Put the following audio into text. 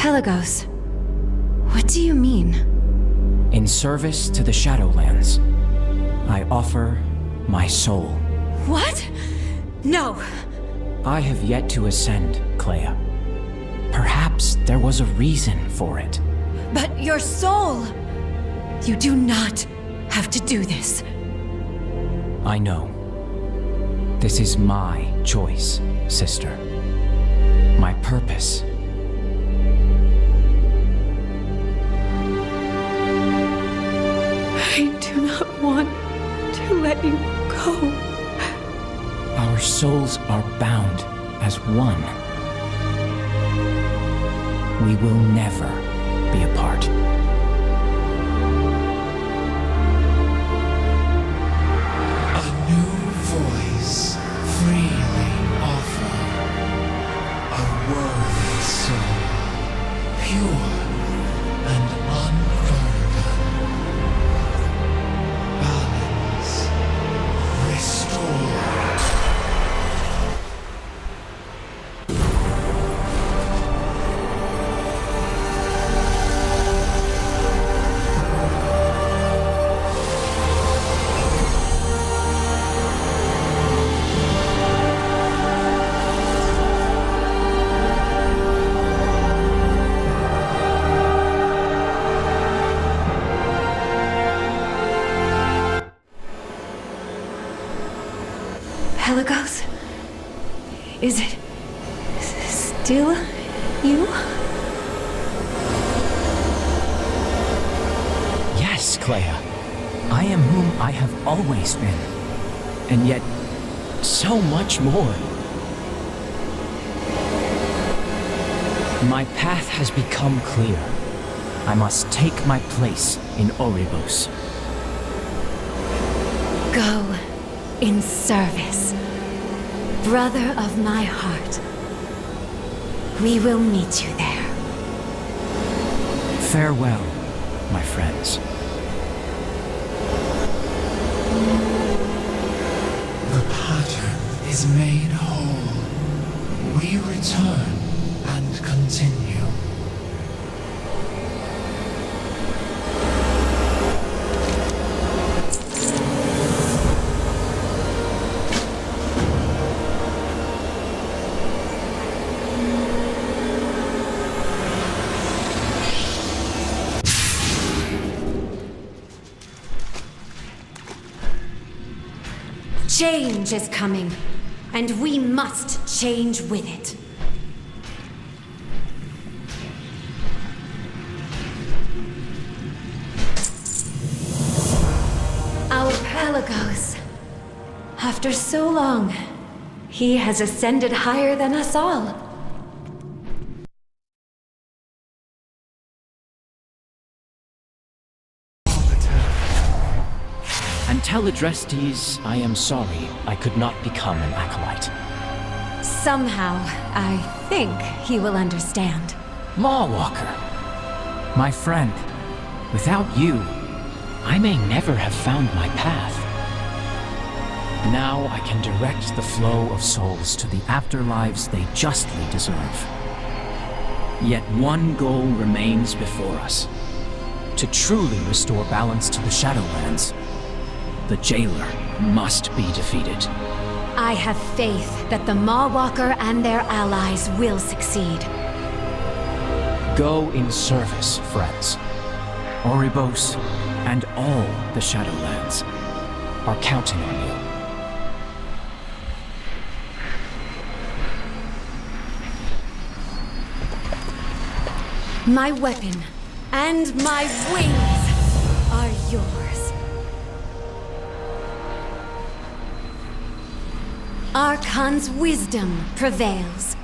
Pelagos, what do you mean? In service to the Shadowlands, I offer my soul. What? No! I have yet to ascend, Kleia. Perhaps there was a reason for it. But your soul! You do not have to do this. I know. This is my choice, sister. My purpose. I do not want to let you go. Our souls are bound as one. We will never be apart. A new voice freely offer. A worthy soul, pure Pelagos? Is it still you? Yes, Kleia. I am whom I have always been. And yet, so much more. My path has become clear. I must take my place in Oribos. Go in service. Brother of my heart. We will meet you there. Farewell, my friends. The pattern is made whole. We return and continue. Change is coming, and we must change with it. Our Pelagos. After so long, he has ascended higher than us all. And tell Adrestes I am sorry I could not become an acolyte. Somehow, I think he will understand. Mawwalker! My friend, without you, I may never have found my path. Now I can direct the flow of souls to the afterlives they justly deserve. Yet one goal remains before us. To truly restore balance to the Shadowlands, the Jailer must be defeated. I have faith that the Mawwalker and their allies will succeed. Go in service, friends. Oribos and all the Shadowlands are counting on you. My weapon and my wings are yours. Archon's wisdom prevails.